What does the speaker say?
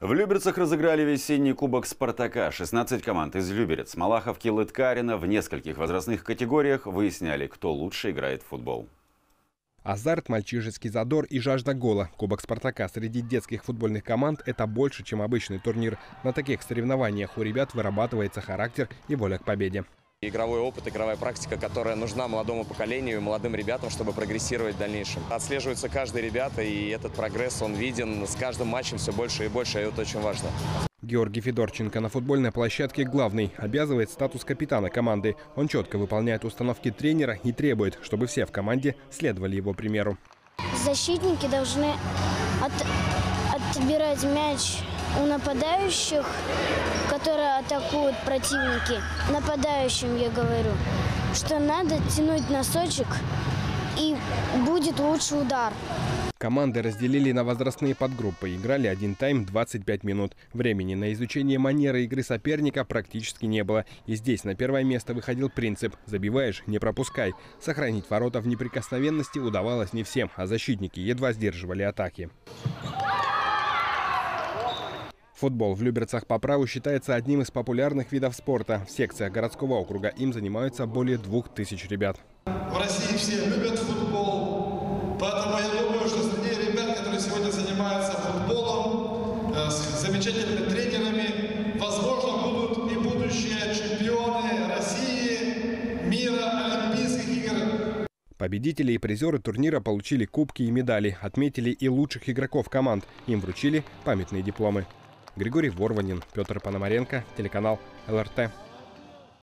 В Люберцах разыграли весенний кубок «Спартака». 16 команд из Люберец, Малаховки, Лыткарина в нескольких возрастных категориях выясняли, кто лучше играет в футбол. Азарт, мальчишеский задор и жажда гола. Кубок «Спартака» среди детских футбольных команд – это больше, чем обычный турнир. На таких соревнованиях у ребят вырабатывается характер и воля к победе. Игровой опыт, игровая практика, которая нужна молодому поколению и молодым ребятам, чтобы прогрессировать в дальнейшем. Отслеживаются каждый ребята, и этот прогресс, он виден с каждым матчем все больше и больше, и это очень важно. Георгий Федорченко на футбольной площадке главный. Обязывает статус капитана команды. Он четко выполняет установки тренера и требует, чтобы все в команде следовали его примеру. Защитники должны от, отбирать мяч у нападающих, которые атакуют противники. Нападающим я говорю, что надо тянуть носочек и будет лучше удар. Команды разделили на возрастные подгруппы. Играли один тайм 25 минут. Времени на изучение манеры игры соперника практически не было. И здесь на первое место выходил принцип «забиваешь, не пропускай». Сохранить ворота в неприкосновенности удавалось не всем, а защитники едва сдерживали атаки. Футбол в Люберцах по праву считается одним из популярных видов спорта. В секциях городского округа им занимаются более двух тысяч ребят. В России все любят футбол, поэтому я думаю, что среди ребят, которые сегодня занимаются футболом, э, с замечательными тренерами, возможно, будут и будущие чемпионы России, мира, Олимпийских игр. Победители и призеры турнира получили кубки и медали, отметили и лучших игроков команд. Им вручили памятные дипломы. Григорий Ворванин, Петр Пономаренко, телеканал ЛРТ.